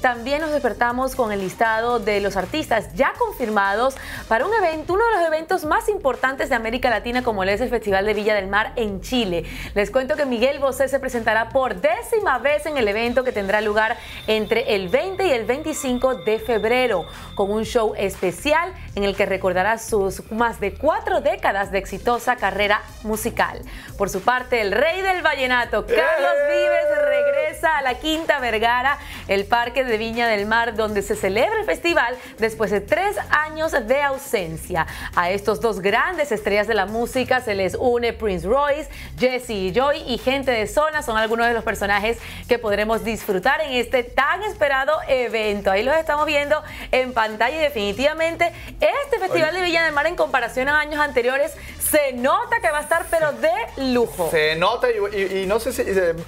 también nos despertamos con el listado de los artistas ya confirmados para un evento, uno de los eventos más importantes de América Latina como es el Festival de Villa del Mar en Chile. Les cuento que Miguel Bosé se presentará por décima vez en el evento que tendrá lugar entre el 20 y el 25 de febrero, con un show especial en el que recordará sus más de cuatro décadas de exitosa carrera musical. Por su parte, el rey del vallenato, Carlos Vives, regresa a la Quinta Vergara, el parque de Viña del Mar, donde se celebra el festival después de tres años de ausencia. A estos dos grandes estrellas de la música se les une Prince Royce, Jesse y Joy y gente de zona. Son algunos de los personajes que podremos disfrutar en este tan esperado evento. Ahí los estamos viendo en pantalla y definitivamente este Festival de Villa del Mar en comparación a años anteriores se nota que va a estar pero de lujo. Se nota y, no sé si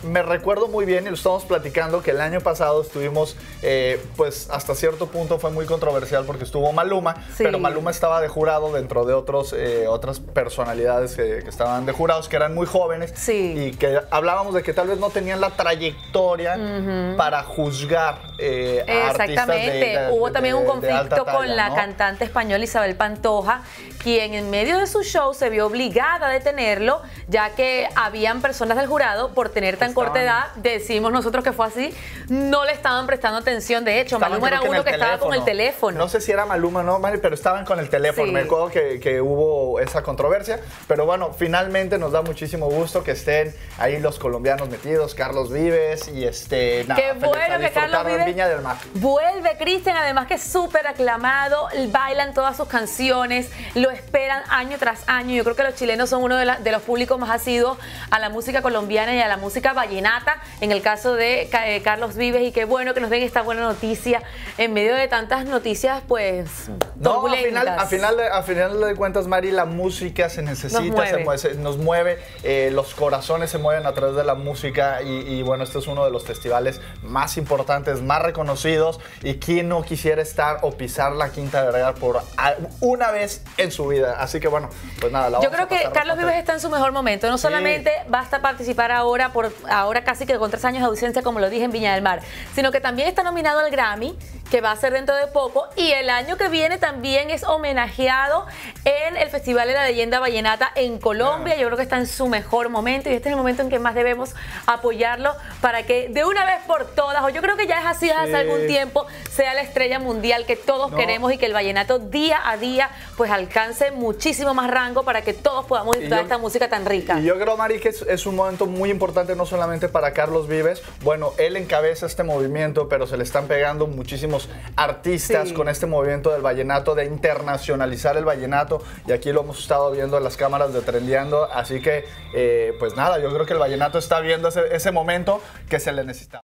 me recuerdo muy bien y lo estamos platicando que el año pasado estuvimos, eh, pues hasta cierto punto fue muy controversial porque estuvo Maluma, pero Maluma estaba de jurado dentro de otros, eh, otras personalidades que, estaban de jurados que eran muy jóvenes y que hablábamos de que tal vez no tenían la trayectoria para juzgar eh, a Exactamente. Hubo también un conflicto con la cantante española Isabel Pantoja, quien en medio de su show se vio obligada a detenerlo, ya que habían personas del jurado, por tener tan corta edad, decimos nosotros que fue así, no le estaban prestando atención. De hecho, Maluma era uno que estaba con el teléfono. No sé si era Maluma o no, pero estaban con el teléfono. Me acuerdo que, hubo esa controversia. Pero bueno, finalmente nos da muchísimo gusto que estén ahí los colombianos metidos, Carlos Vives y este. Qué bueno que Carlos Vives Viña del Mar. vuelve, Cristian, además que es súper aclamado, bailan todas sus canciones, lo esperan año tras año. Yo creo que los chilenos son uno de, los públicos más asiduos a la música colombiana y a la música vallenata, en el caso de eh, Carlos Vives, y qué bueno que nos den esta buena noticia. En medio de tantas noticias, pues, no, a final, a final, de, a final de cuentas, Mari, la música se necesita, nos mueve, eh, los corazones se mueven a través de la música y, bueno, este es uno de los festivales más importantes, más reconocidos. Y quién no quisiera estar o pisar la Quinta de Vergara por una vez en su vida. Así que bueno, pues nada, la Yo creo que Carlos Vives está en su mejor momento. No solamente basta participar ahora, por ahora casi que con tres años de ausencia, como lo dije en Viña del Mar, sino que también está nominado al Grammy, que va a ser dentro de poco, y el año que viene también es homenajeado en el Festival de la Leyenda Vallenata en Colombia. Yo creo que está en su mejor momento y este es el momento en que más debemos apoyarlo para que de una vez por todas, o yo creo que ya es así desde hace algún tiempo, sea la estrella mundial que todos queremos y que el vallenato día a día pues alcance muchísimo más rango para que todos podamos disfrutar esta música tan rica. Y yo creo, Mari, que es, un momento muy importante no solamente para Carlos Vives, bueno, él encabeza este movimiento, pero se le están pegando muchísimos artistas con este movimiento del vallenato, de internacionalizar el vallenato, y aquí lo hemos estado viendo en las cámaras de Trendeando, así que, eh, pues nada, yo creo que el vallenato está viendo ese, ese momento que se le necesita.